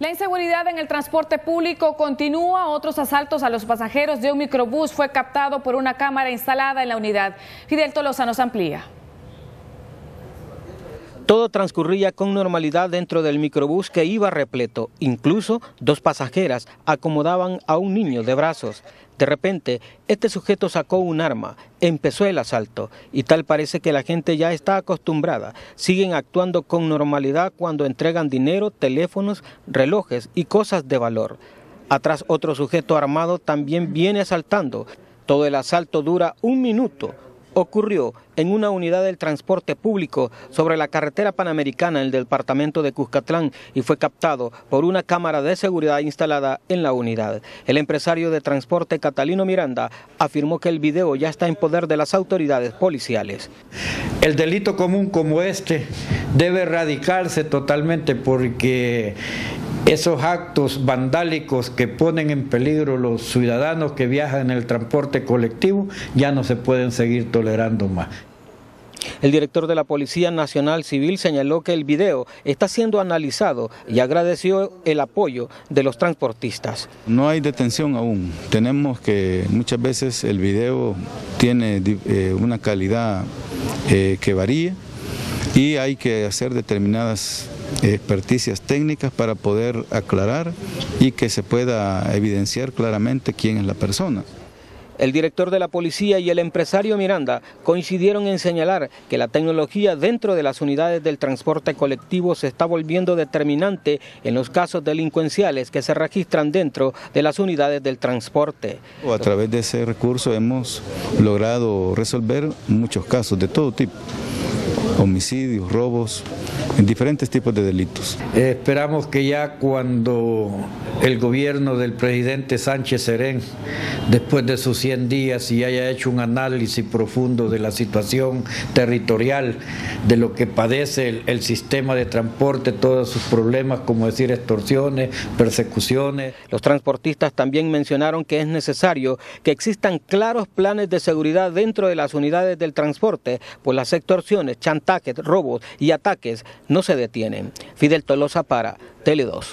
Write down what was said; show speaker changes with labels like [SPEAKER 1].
[SPEAKER 1] La inseguridad en el transporte público continúa. Otros asaltos a los pasajeros de un microbús fue captado por una cámara instalada en la unidad. Fidel Tolosa nos amplía.
[SPEAKER 2] Todo transcurría con normalidad dentro del microbús que iba repleto. Incluso dos pasajeras acomodaban a un niño de brazos. De repente, este sujeto sacó un arma, empezó el asalto y tal parece que la gente ya está acostumbrada. Siguen actuando con normalidad cuando entregan dinero, teléfonos, relojes y cosas de valor. Atrás otro sujeto armado también viene asaltando. Todo el asalto dura un minuto ocurrió en una unidad del transporte público sobre la carretera panamericana en el departamento de Cuscatlán y fue captado por una cámara de seguridad instalada en la unidad. El empresario de transporte Catalino Miranda afirmó que el video ya está en poder de las autoridades policiales.
[SPEAKER 3] El delito común como este debe erradicarse totalmente porque esos actos vandálicos que ponen en peligro los ciudadanos que viajan en el transporte colectivo ya no se pueden seguir tolerando más.
[SPEAKER 2] El director de la Policía Nacional Civil señaló que el video está siendo analizado y agradeció el apoyo de los transportistas.
[SPEAKER 4] No hay detención aún. Tenemos que muchas veces el video tiene eh, una calidad eh, que varía y hay que hacer determinadas experticias técnicas para poder aclarar y que se pueda evidenciar claramente quién es la persona.
[SPEAKER 2] El director de la policía y el empresario Miranda coincidieron en señalar que la tecnología dentro de las unidades del transporte colectivo se está volviendo determinante en los casos delincuenciales que se registran dentro de las unidades del transporte.
[SPEAKER 4] A través de ese recurso hemos logrado resolver muchos casos de todo tipo homicidios, robos, en diferentes tipos de delitos.
[SPEAKER 3] Eh, esperamos que ya cuando el gobierno del presidente Sánchez Serén, después de sus 100 días y haya hecho un análisis profundo de la situación territorial, de lo que padece el, el sistema de transporte, todos sus problemas, como decir extorsiones, persecuciones.
[SPEAKER 2] Los transportistas también mencionaron que es necesario que existan claros planes de seguridad dentro de las unidades del transporte, pues las extorsiones, chantajes, robos y ataques no se detienen. Fidel Tolosa para Tele 2.